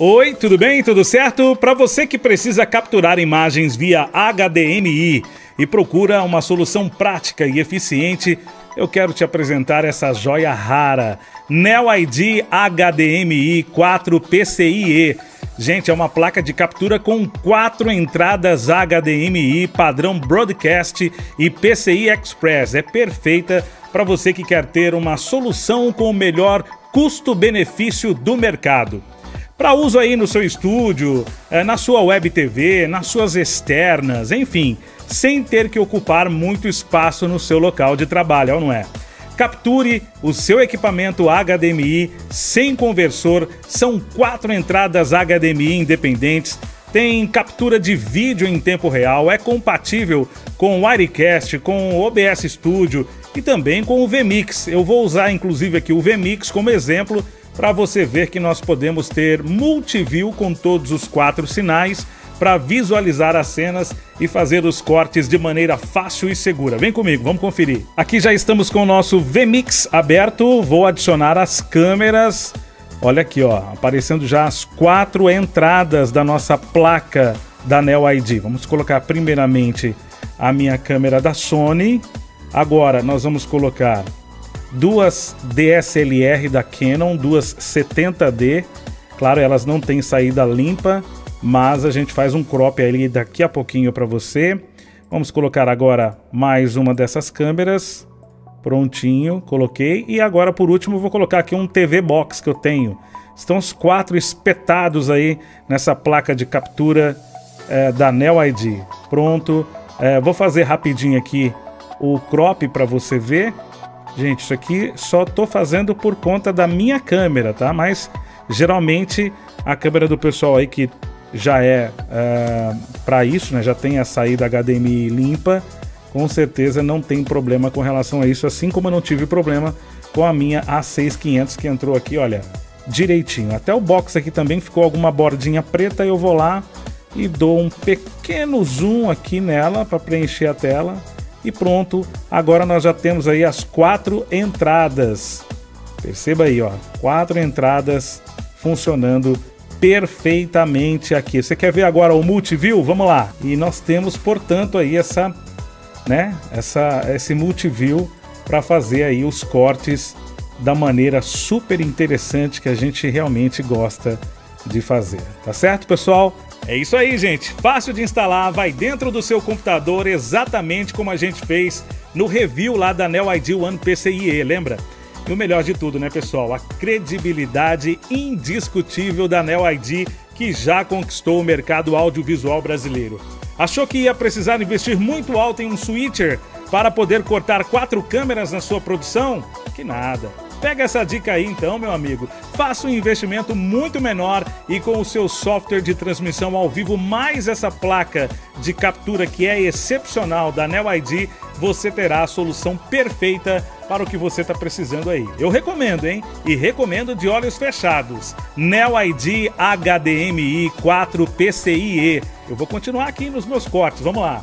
Oi, tudo bem? Tudo certo? Para você que precisa capturar imagens via HDMI e procura uma solução prática e eficiente, eu quero te apresentar essa joia rara, Neo ID HDMI 4 PCIe. Gente, é uma placa de captura com quatro entradas HDMI padrão Broadcast e PCI Express. É perfeita para você que quer ter uma solução com o melhor custo-benefício do mercado para uso aí no seu estúdio, eh, na sua web TV, nas suas externas, enfim, sem ter que ocupar muito espaço no seu local de trabalho, ou não é? Capture o seu equipamento HDMI sem conversor, são quatro entradas HDMI independentes, tem captura de vídeo em tempo real, é compatível com o Wirecast, com o OBS Studio e também com o VMix. Eu vou usar inclusive aqui o VMix como exemplo para você ver que nós podemos ter multiview com todos os quatro sinais para visualizar as cenas e fazer os cortes de maneira fácil e segura. Vem comigo, vamos conferir. Aqui já estamos com o nosso VMix aberto, vou adicionar as câmeras. Olha aqui, ó, aparecendo já as quatro entradas da nossa placa da Neo ID. Vamos colocar primeiramente a minha câmera da Sony. Agora nós vamos colocar duas DSLR da Canon, duas 70D. Claro, elas não têm saída limpa, mas a gente faz um crop ali daqui a pouquinho para você. Vamos colocar agora mais uma dessas câmeras. Prontinho, coloquei. E agora, por último, vou colocar aqui um TV Box que eu tenho. Estão os quatro espetados aí nessa placa de captura é, da Neo ID. Pronto. É, vou fazer rapidinho aqui o crop para você ver. Gente, isso aqui só tô fazendo por conta da minha câmera, tá? Mas geralmente a câmera do pessoal aí que já é uh, é, para isso, né? Já tem a saída HDMI limpa, com certeza não tem problema com relação a isso, assim como eu não tive problema com a minha A6500 que entrou aqui, olha, direitinho. Até o box aqui também ficou alguma bordinha preta, eu vou lá e dou um pequeno zoom aqui nela para preencher a tela e pronto, agora nós já temos aí as quatro entradas. Perceba aí, ó, quatro entradas funcionando perfeitamente aqui. Você quer ver agora o multiview? Vamos lá. E nós temos, portanto, aí essa, né, essa esse multiview para fazer aí os cortes da maneira super interessante que a gente realmente gosta de fazer. Tá certo, pessoal? É isso aí, gente. Fácil de instalar, vai dentro do seu computador exatamente como a gente fez no review lá da Neo ID One PCIe, lembra? E o melhor de tudo, né, pessoal? A credibilidade indiscutível da Neo ID que já conquistou o mercado audiovisual brasileiro. Achou que ia precisar investir muito alto em um switcher para poder cortar quatro câmeras na sua produção? Que nada. Pega essa dica aí então, meu amigo. Faça um investimento muito menor e com o seu software de transmissão ao vivo mais essa placa de captura que é excepcional da Neo ID, você terá a solução perfeita para o que você está precisando aí. Eu recomendo, hein? E recomendo de olhos fechados. Neo ID HDMI 4 PCIe. Eu vou continuar aqui nos meus cortes. Vamos lá.